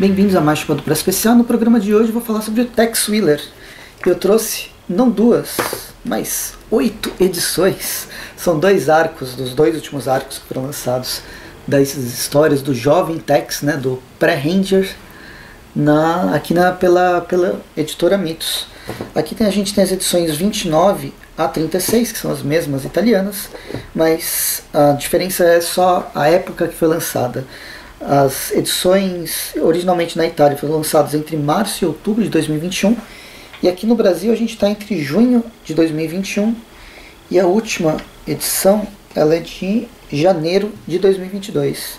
Bem-vindos a mais do Press Especial. No programa de hoje vou falar sobre o Tex Wheeler. Eu trouxe não duas, mas oito edições. São dois arcos, dos dois últimos arcos que foram lançados das histórias do jovem Tex, né, do pré-Ranger, na, aqui na, pela, pela editora Mitos. Aqui tem, a gente tem as edições 29 a 36, que são as mesmas italianas, mas a diferença é só a época que foi lançada. As edições originalmente na Itália foram lançadas entre março e outubro de 2021 e aqui no Brasil a gente está entre junho de 2021 e a última edição ela é de janeiro de 2022.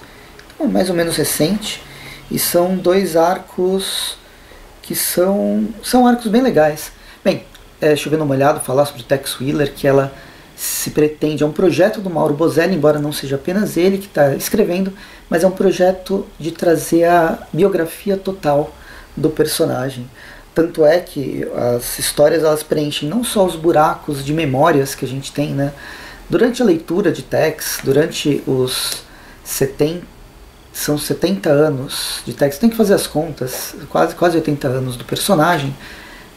Então é mais ou menos recente e são dois arcos que são, são arcos bem legais. Bem, é, chovendo uma olhada, falar sobre Tex Wheeler, que ela se pretende, é um projeto do Mauro Bozelli, embora não seja apenas ele que está escrevendo, mas é um projeto de trazer a biografia total do personagem. Tanto é que as histórias elas preenchem não só os buracos de memórias que a gente tem, né? Durante a leitura de Tex, durante os 70, são 70 anos de Tex, tem que fazer as contas, quase, quase 80 anos do personagem,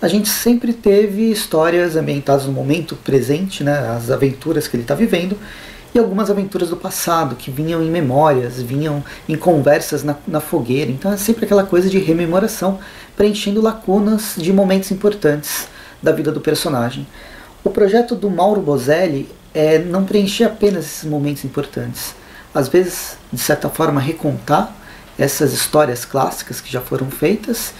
a gente sempre teve histórias ambientadas no momento presente, né, as aventuras que ele está vivendo, e algumas aventuras do passado que vinham em memórias, vinham em conversas na, na fogueira. Então é sempre aquela coisa de rememoração, preenchendo lacunas de momentos importantes da vida do personagem. O projeto do Mauro Bozelli é não preencher apenas esses momentos importantes, às vezes, de certa forma, recontar essas histórias clássicas que já foram feitas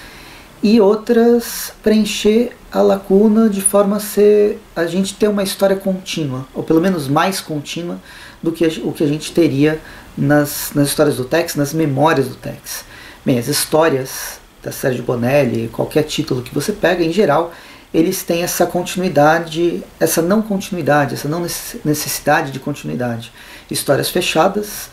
e outras preencher a lacuna de forma a ser a gente ter uma história contínua, ou pelo menos mais contínua do que o que a gente teria nas, nas histórias do Tex, nas memórias do Tex. Bem, as histórias da Sérgio Bonelli, qualquer título que você pega, em geral, eles têm essa continuidade, essa não continuidade, essa não necessidade de continuidade. Histórias fechadas,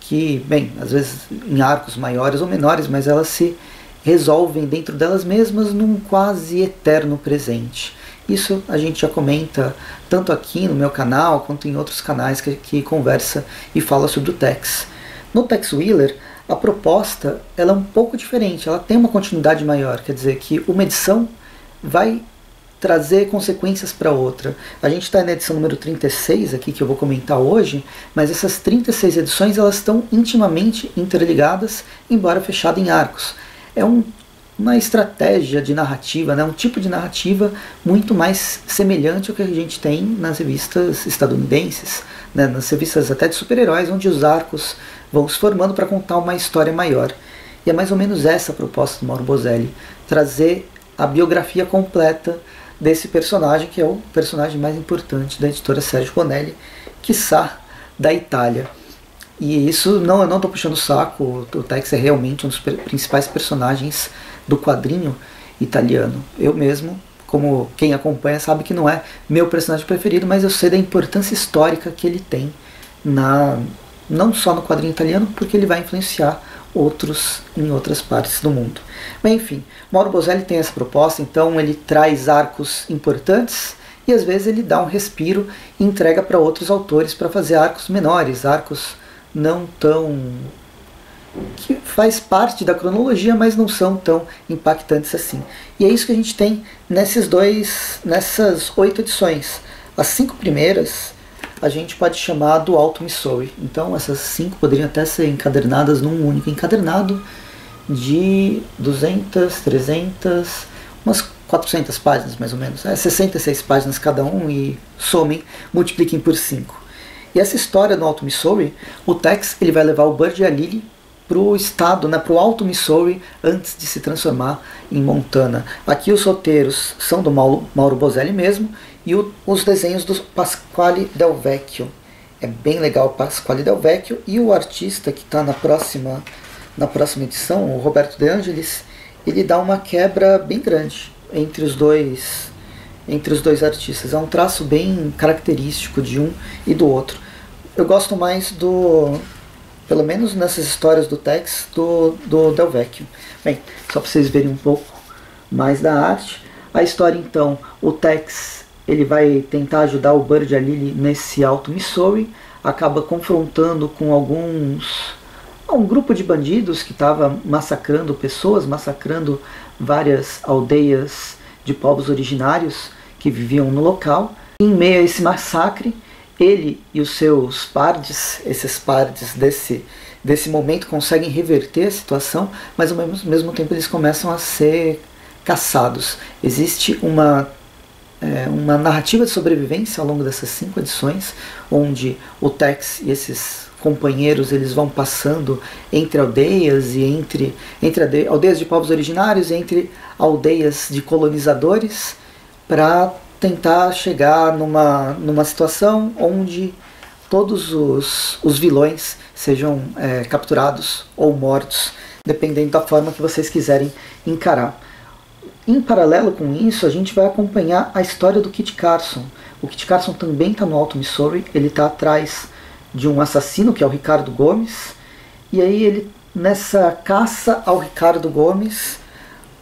que, bem, às vezes em arcos maiores ou menores, mas elas se resolvem dentro delas mesmas num quase eterno presente. Isso a gente já comenta tanto aqui no meu canal quanto em outros canais que, que conversa e fala sobre o Tex. No Tex Wheeler, a proposta ela é um pouco diferente, ela tem uma continuidade maior, quer dizer que uma edição vai trazer consequências para outra. A gente está na edição número 36 aqui que eu vou comentar hoje, mas essas 36 edições elas estão intimamente interligadas, embora fechadas em arcos é um, uma estratégia de narrativa, né, um tipo de narrativa muito mais semelhante ao que a gente tem nas revistas estadunidenses, né, nas revistas até de super-heróis, onde os arcos vão se formando para contar uma história maior. E é mais ou menos essa a proposta do Mauro Bozelli, trazer a biografia completa desse personagem, que é o personagem mais importante da editora Sérgio Bonelli, quiçá da Itália. E isso não, eu não estou puxando o saco, o Tex é realmente um dos principais personagens do quadrinho italiano. Eu mesmo, como quem acompanha, sabe que não é meu personagem preferido, mas eu sei da importância histórica que ele tem na não só no quadrinho italiano, porque ele vai influenciar outros em outras partes do mundo. Mas enfim, Mauro Bozelli tem essa proposta, então ele traz arcos importantes e às vezes ele dá um respiro e entrega para outros autores para fazer arcos menores, arcos não tão que faz parte da cronologia, mas não são tão impactantes assim. E é isso que a gente tem nesses dois, nessas oito edições. As cinco primeiras a gente pode chamar do Alto Missouri. Então essas cinco poderiam até ser encadernadas num único encadernado de 200, 300, umas 400 páginas mais ou menos. É 66 páginas cada um e somem, multipliquem por 5. E essa história no Alto Missouri, o Tex ele vai levar o Bud e a Lily para o estado, né, para o Alto Missouri, antes de se transformar em Montana. Aqui os roteiros são do Mauro, Mauro Bozelli mesmo e o, os desenhos do Pasquale Del Vecchio. É bem legal o Pasquale Del Vecchio e o artista que está na próxima, na próxima edição, o Roberto De Angelis, ele dá uma quebra bem grande entre os dois entre os dois artistas. É um traço bem característico de um e do outro. Eu gosto mais do, pelo menos nessas histórias do Tex, do, do Del Vecchio. Bem, só para vocês verem um pouco mais da arte. A história então, o Tex ele vai tentar ajudar o Bird a Lily nesse Alto Missouri, acaba confrontando com alguns um grupo de bandidos que estava massacrando pessoas, massacrando várias aldeias de povos originários que viviam no local. Em meio a esse massacre, ele e os seus pardes, esses pardes desse, desse momento, conseguem reverter a situação, mas ao mesmo, mesmo tempo eles começam a ser caçados. Existe uma é, uma narrativa de sobrevivência ao longo dessas cinco edições, onde o Tex e esses companheiros eles vão passando entre aldeias e entre, entre aldeias de povos originários e entre aldeias de colonizadores para tentar chegar numa, numa situação onde todos os, os vilões sejam é, capturados ou mortos, dependendo da forma que vocês quiserem encarar. Em paralelo com isso, a gente vai acompanhar a história do Kit Carson. O Kit Carson também está no Alto Missouri, ele está atrás de um assassino que é o Ricardo Gomes. E aí ele nessa caça ao Ricardo Gomes,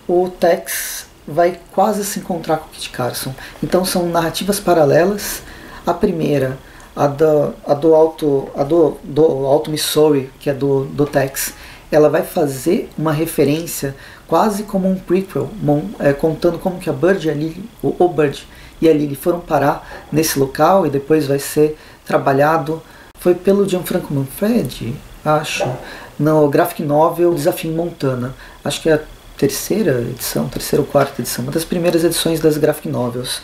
o Tex vai quase se encontrar com o Kit Carson. Então são narrativas paralelas. A primeira, a do, a do Alto, a do, do Alto Missouri, que é do, do Tex, ela vai fazer uma referência quase como um prequel, é, contando como que a Bird e a Lily, o, o Bird e a Lily foram parar nesse local e depois vai ser trabalhado. Foi pelo Gianfranco Manfredi, acho, no graphic novel Desafio Montana. Acho que é a terceira edição, terceira ou quarta edição, uma das primeiras edições das graphic novels.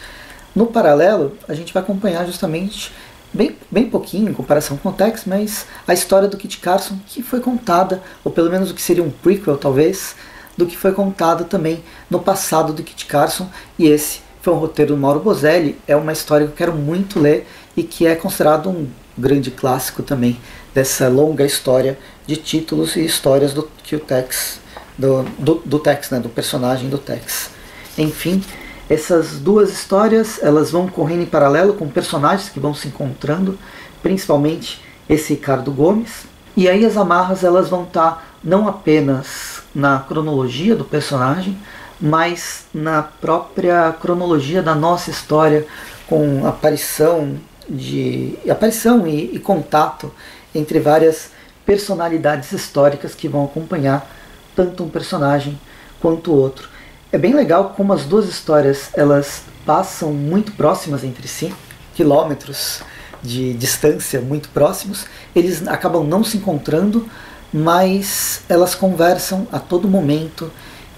No paralelo, a gente vai acompanhar justamente bem, bem pouquinho em comparação com o Tex, mas a história do Kit Carson que foi contada, ou pelo menos o que seria um prequel talvez, do que foi contado também no passado do Kit Carson, e esse foi um roteiro do Mauro Bozelli, é uma história que eu quero muito ler e que é considerado um grande clássico também dessa longa história de títulos e histórias do que o Tex do, do, do Tex, né, do personagem do Tex. Enfim, essas duas histórias elas vão correndo em paralelo com personagens que vão se encontrando, principalmente esse Ricardo Gomes. E aí as amarras elas vão estar tá não apenas na cronologia do personagem, mas na própria cronologia da nossa história, com aparição de aparição e, e contato entre várias personalidades históricas que vão acompanhar tanto um personagem quanto outro. É bem legal como as duas histórias elas passam muito próximas entre si, quilômetros de distância muito próximos. Eles acabam não se encontrando, mas elas conversam a todo momento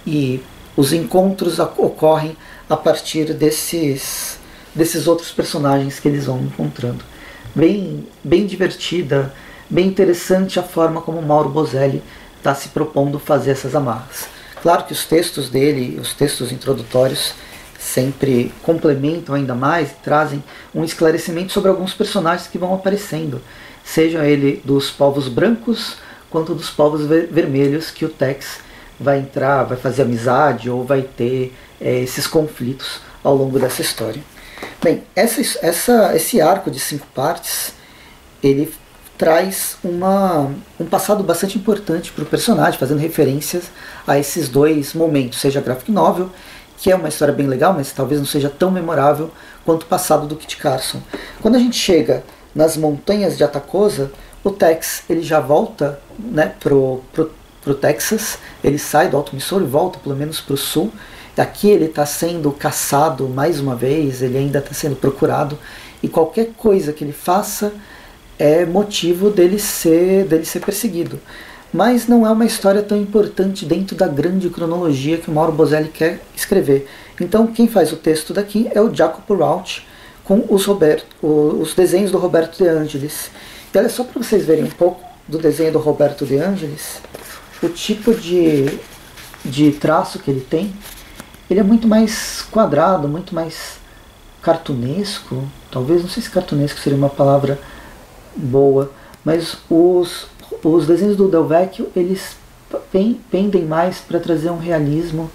e os encontros ocorrem a partir desses, desses outros personagens que eles vão encontrando. Bem, bem divertida, bem interessante a forma como Mauro Bozelli está se propondo fazer essas amarras. Claro que os textos dele, os textos introdutórios, sempre complementam ainda mais, trazem um esclarecimento sobre alguns personagens que vão aparecendo, seja ele dos povos brancos quanto dos povos ver vermelhos que o Tex vai entrar, vai fazer amizade ou vai ter é, esses conflitos ao longo dessa história. Bem, essa, essa, esse arco de cinco partes, ele traz uma, um passado bastante importante para o personagem, fazendo referências a esses dois momentos, seja a graphic novel, que é uma história bem legal, mas talvez não seja tão memorável quanto o passado do Kit Carson. Quando a gente chega nas montanhas de Atacosa, o Tex ele já volta né, pro, pro, pro Texas, ele sai do Alto Missouri e volta pelo menos para o sul. Aqui ele está sendo caçado mais uma vez, ele ainda está sendo procurado e qualquer coisa que ele faça é motivo dele ser, dele ser perseguido. Mas não é uma história tão importante dentro da grande cronologia que o Mauro Bozelli quer escrever. Então quem faz o texto daqui é o Jacopo Raut com os, Roberto, os desenhos do Roberto De Angelis. E olha só para vocês verem um pouco do desenho do Roberto De Angelis, o tipo de, de traço que ele tem, ele é muito mais quadrado, muito mais cartunesco. Talvez, não sei se cartunesco seria uma palavra boa, mas os, os desenhos do Del Vecchio, eles pendem mais para trazer um realismo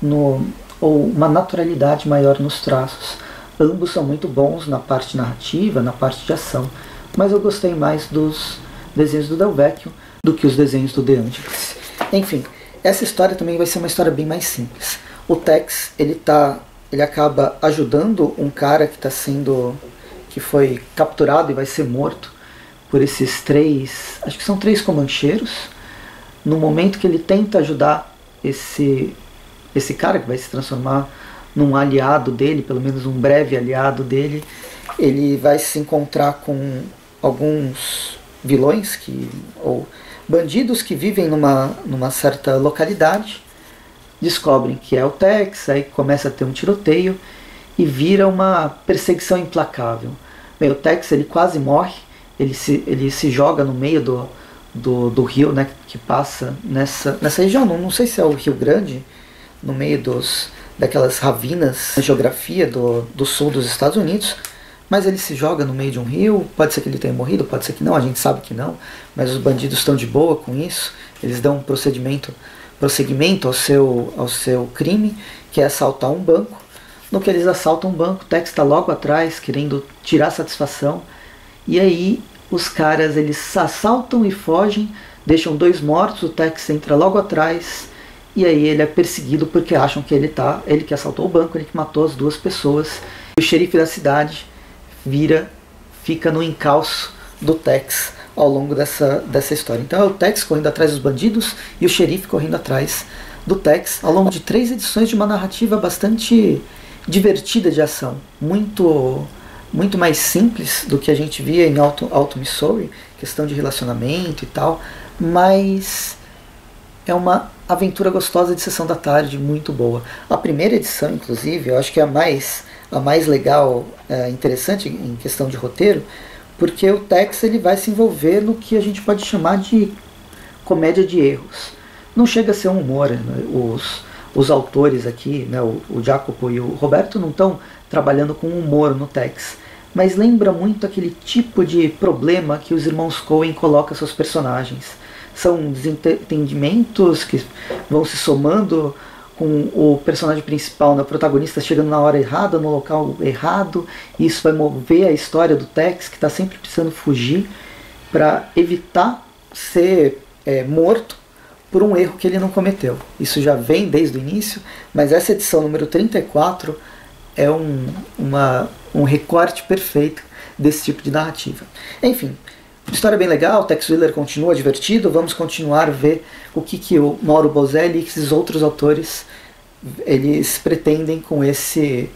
no, ou uma naturalidade maior nos traços. Ambos são muito bons na parte narrativa, na parte de ação, mas eu gostei mais dos desenhos do Del Vecchio do que os desenhos do De Angelis. Enfim, essa história também vai ser uma história bem mais simples. O Tex, ele tá, ele acaba ajudando um cara que está sendo que foi capturado e vai ser morto por esses três, acho que são três comancheiros, no momento que ele tenta ajudar esse, esse cara que vai se transformar num aliado dele, pelo menos um breve aliado dele, ele vai se encontrar com alguns vilões que ou bandidos que vivem numa, numa certa localidade, descobrem que é o Tex, aí começa a ter um tiroteio e vira uma perseguição implacável. Bem, o Tex ele quase morre, ele se, ele se joga no meio do, do, do rio né, que passa nessa, nessa região, não, não sei se é o Rio Grande, no meio dos, daquelas ravinas na geografia do, do sul dos Estados Unidos, mas ele se joga no meio de um rio, pode ser que ele tenha morrido, pode ser que não, a gente sabe que não, mas os bandidos estão de boa com isso, eles dão um procedimento, prosseguimento ao seu, ao seu crime, que é assaltar um banco. No que eles assaltam um banco, o Tex está logo atrás, querendo tirar satisfação, e aí os caras eles assaltam e fogem, deixam dois mortos, o Tex entra logo atrás, e aí ele é perseguido porque acham que ele tá, ele que assaltou o banco, ele que matou as duas pessoas. E o xerife da cidade vira, fica no encalço do Tex ao longo dessa, dessa história. Então é o Tex correndo atrás dos bandidos e o xerife correndo atrás do Tex ao longo de três edições de uma narrativa bastante divertida de ação, muito muito mais simples do que a gente via em Alto, Alto Missouri, questão de relacionamento e tal, mas é uma aventura gostosa de sessão da tarde, muito boa. A primeira edição, inclusive, eu acho que é a mais a mais legal, é, interessante em questão de roteiro, porque o Tex ele vai se envolver no que a gente pode chamar de comédia de erros. Não chega a ser um humor, né? os, os autores aqui, né, o, o Jacopo e o Roberto não estão trabalhando com humor no Tex, mas lembra muito aquele tipo de problema que os irmãos Coen colocam seus personagens. São desentendimentos que vão se somando com o personagem principal, né, o protagonista chegando na hora errada, no local errado, e isso vai mover a história do Tex, que está sempre precisando fugir para evitar ser é, morto por um erro que ele não cometeu. Isso já vem desde o início, mas essa edição número 34 é um, uma, um recorte perfeito desse tipo de narrativa. Enfim, história bem legal, Tex Wheeler continua divertido, vamos continuar a ver o que, que o Mauro Bozelli e esses outros autores eles pretendem com esse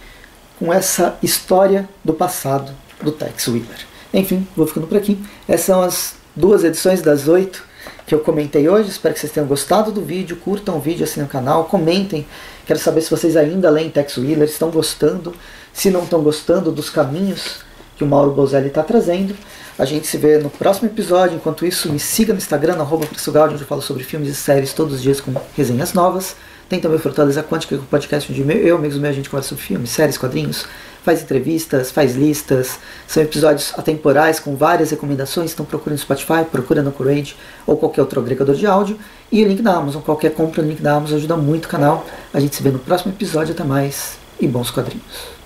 com essa história do passado do Tex Wheeler. Enfim, vou ficando por aqui. Essas são as duas edições das oito que eu comentei hoje. Espero que vocês tenham gostado do vídeo. Curtam o vídeo, assinem o canal, comentem. Quero saber se vocês ainda leem Tex Wheeler, estão gostando, se não estão gostando dos caminhos que o Mauro Bozelli está trazendo. A gente se vê no próximo episódio. Enquanto isso, me siga no Instagram, arroba onde eu falo sobre filmes e séries todos os dias com resenhas novas. Tem também o Fortaleza Quântica, que é um podcast onde eu mesmo a gente conversa sobre filmes, séries, quadrinhos, faz entrevistas, faz listas. São episódios atemporais com várias recomendações. Então procure no Spotify, procura no Courage ou qualquer outro agregador de áudio. E o link da Amazon. Qualquer compra no link da Amazon ajuda muito o canal. A gente se vê no próximo episódio. Até mais e bons quadrinhos.